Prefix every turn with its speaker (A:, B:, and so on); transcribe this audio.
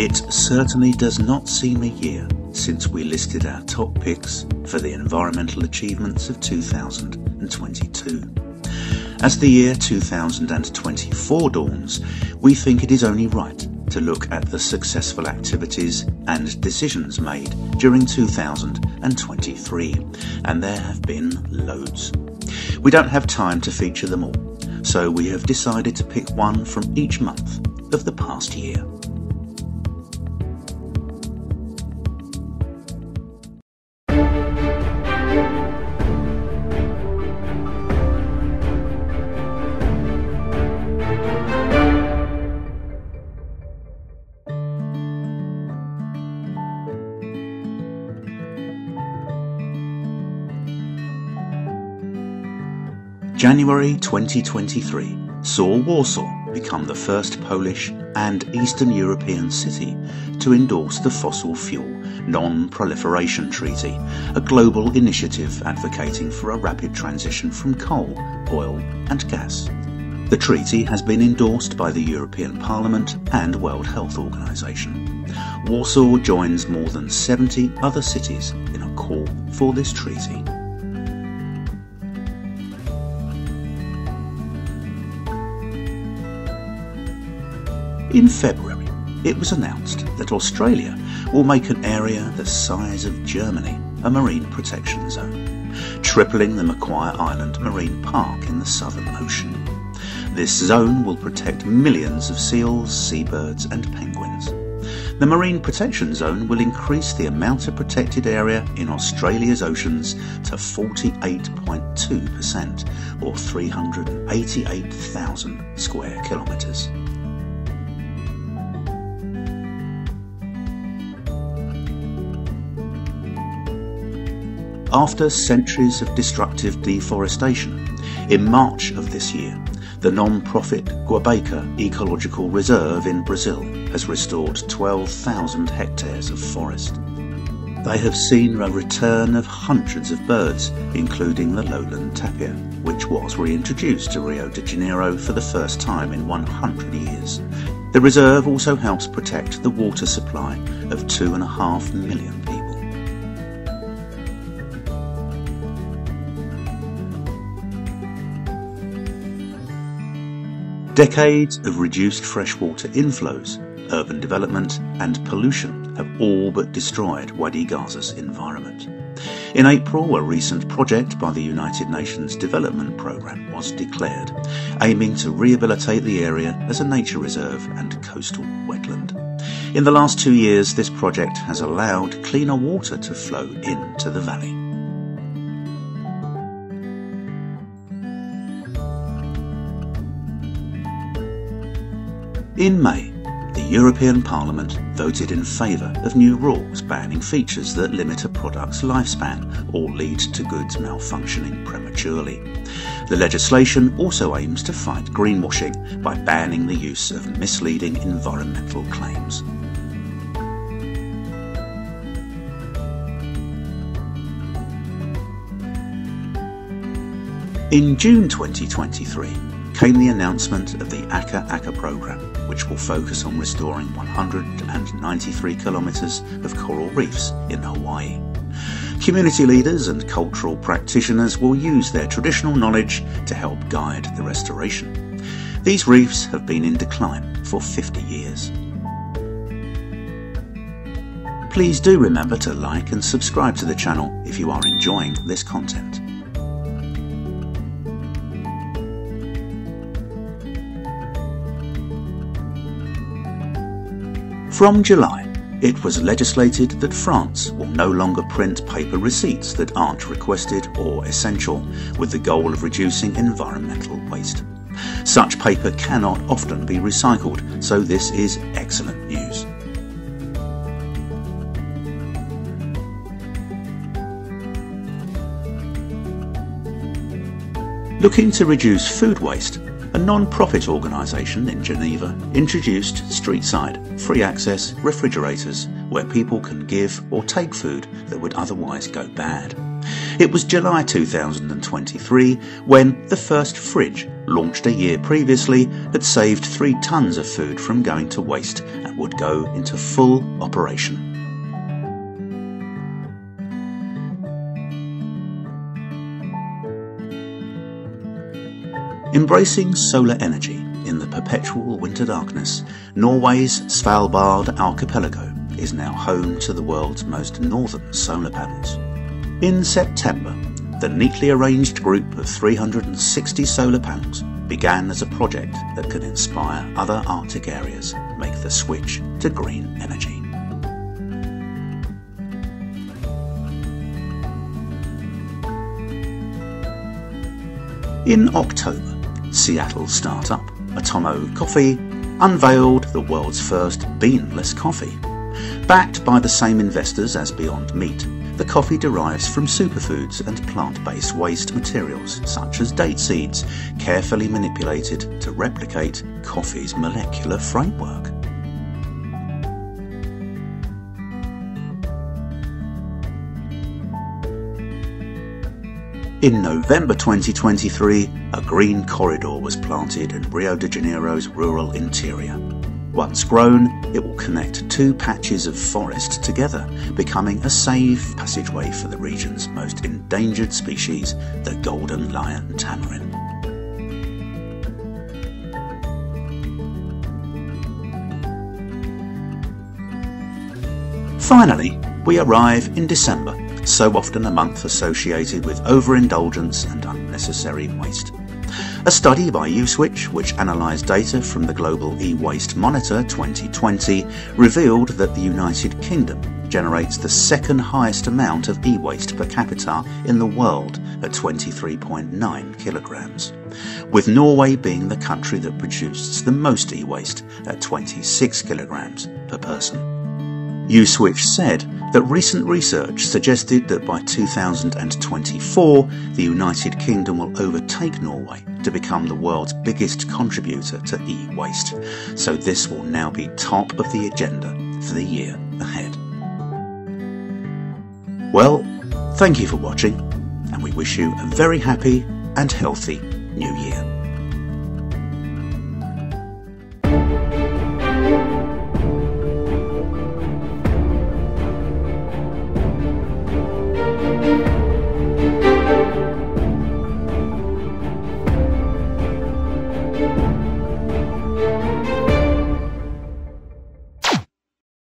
A: It certainly does not seem a year since we listed our top picks for the environmental achievements of 2022. As the year 2024 dawns, we think it is only right to look at the successful activities and decisions made during 2023, and there have been loads. We don't have time to feature them all, so we have decided to pick one from each month of the past year. January 2023 saw Warsaw become the first Polish and Eastern European city to endorse the Fossil Fuel Non-Proliferation Treaty, a global initiative advocating for a rapid transition from coal, oil and gas. The treaty has been endorsed by the European Parliament and World Health Organization. Warsaw joins more than 70 other cities in a call for this treaty. In February, it was announced that Australia will make an area the size of Germany a marine protection zone, tripling the Macquarie Island Marine Park in the Southern Ocean. This zone will protect millions of seals, seabirds and penguins. The Marine Protection Zone will increase the amount of protected area in Australia's oceans to 48.2% or 388,000 square kilometres. After centuries of destructive deforestation, in March of this year, the non-profit Guabeca Ecological Reserve in Brazil has restored 12,000 hectares of forest. They have seen a return of hundreds of birds, including the lowland tapir, which was reintroduced to Rio de Janeiro for the first time in 100 years. The reserve also helps protect the water supply of 2.5 million Decades of reduced freshwater inflows, urban development and pollution have all but destroyed Wadi Gaza's environment. In April, a recent project by the United Nations Development Programme was declared, aiming to rehabilitate the area as a nature reserve and coastal wetland. In the last two years, this project has allowed cleaner water to flow into the valley. In May, the European Parliament voted in favour of new rules banning features that limit a product's lifespan or lead to goods malfunctioning prematurely. The legislation also aims to fight greenwashing by banning the use of misleading environmental claims. In June 2023, came the announcement of the Aka Aka programme, which will focus on restoring 193 kilometres of coral reefs in Hawaii. Community leaders and cultural practitioners will use their traditional knowledge to help guide the restoration. These reefs have been in decline for 50 years. Please do remember to like and subscribe to the channel if you are enjoying this content. From July, it was legislated that France will no longer print paper receipts that aren't requested or essential with the goal of reducing environmental waste. Such paper cannot often be recycled, so this is excellent news. Looking to reduce food waste, a non-profit organisation in Geneva introduced Streetside free access refrigerators where people can give or take food that would otherwise go bad. It was July 2023 when the first fridge, launched a year previously, had saved three tonnes of food from going to waste and would go into full operation. Embracing solar energy in the perpetual winter darkness, Norway's Svalbard archipelago is now home to the world's most northern solar panels. In September, the neatly arranged group of 360 solar panels began as a project that could inspire other Arctic areas make the switch to green energy. In October, Seattle startup Atomo Coffee unveiled the world's first beanless coffee. Backed by the same investors as Beyond Meat, the coffee derives from superfoods and plant-based waste materials such as date seeds, carefully manipulated to replicate coffee's molecular framework. In November 2023, a green corridor was planted in Rio de Janeiro's rural interior. Once grown, it will connect two patches of forest together, becoming a safe passageway for the region's most endangered species, the golden lion tamarin. Finally, we arrive in December so often a month associated with overindulgence and unnecessary waste. A study by Uswitch, which analysed data from the Global E-Waste Monitor 2020, revealed that the United Kingdom generates the second highest amount of e-waste per capita in the world at 23.9 kilograms, with Norway being the country that produces the most e-waste at 26 kilograms per person. Uswitch said that recent research suggested that by 2024 the United Kingdom will overtake Norway to become the world's biggest contributor to e-waste, so this will now be top of the agenda for the year ahead. Well, thank you for watching, and we wish you a very happy and healthy New Year.